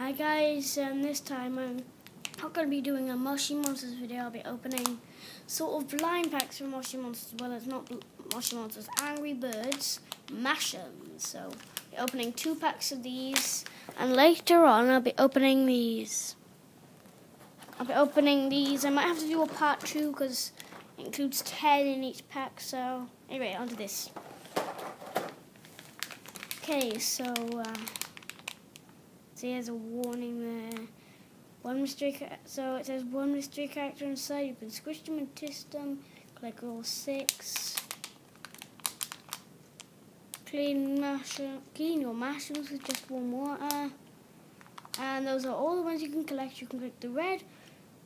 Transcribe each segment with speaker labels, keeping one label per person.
Speaker 1: Hi guys, um, this time I'm not going to be doing a Moshi Monsters video, I'll be opening sort of blind packs from Moshi Monsters, well it's not Moshi Monsters, Angry Birds, Mash'ems. So, I'll be opening two packs of these, and later on I'll be opening these. I'll be opening these, I might have to do a part two because it includes 10 in each pack, so anyway, onto this. Okay, so... Uh, See, there's a warning there. One mystery, so it says one mystery character inside. You can squish them and twist them. Collect all six. Clean mash, clean your Mash'ems with just warm water. And those are all the ones you can collect. You can collect the red,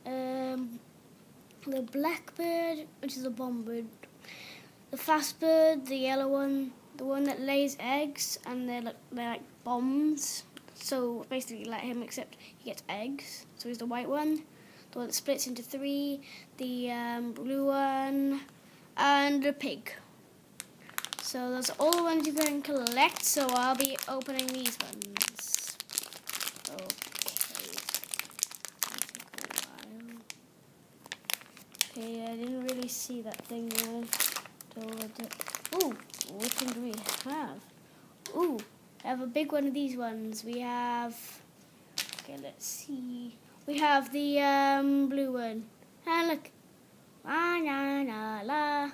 Speaker 1: um, the blackbird, which is a bombbird, the fast bird, the yellow one, the one that lays eggs, and they're like they're like bombs. So basically, let him accept he gets eggs. So he's the white one, the one that splits into three, the um, blue one, and the pig. So those are all the ones you can collect. So I'll be opening these ones. Okay. Okay, I didn't really see that thing there. Oh, which one do we have? Have a big one of these ones. We have, okay, let's see. We have the um, blue one. Ah, look. Ah, la, la, la.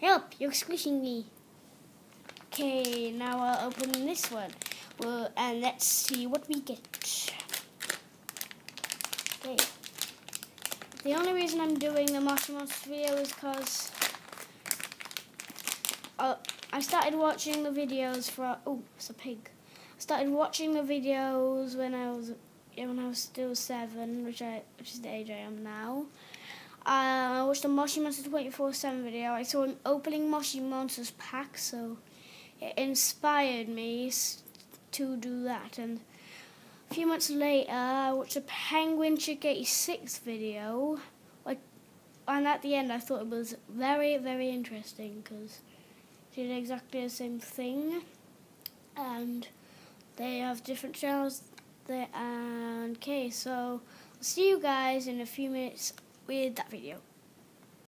Speaker 1: Help, you're squishing me. Okay, now I'll open this one. Well, and let's see what we get. Okay. The only reason I'm doing the Moshi Monster video is because uh, I started watching the videos for. Oh, it's a pig. Started watching the videos when I was when I was still seven, which I which is the age I am now. Uh, I watched the Moshi Monsters 24/7 video. I saw an opening Moshi Monsters pack, so it inspired me to do that. And a few months later, I watched a Penguin Chick 86 video. And at the end, I thought it was very, very interesting because she did exactly the same thing, they have different channels there. And uh, okay, so I'll see you guys in a few minutes with that video.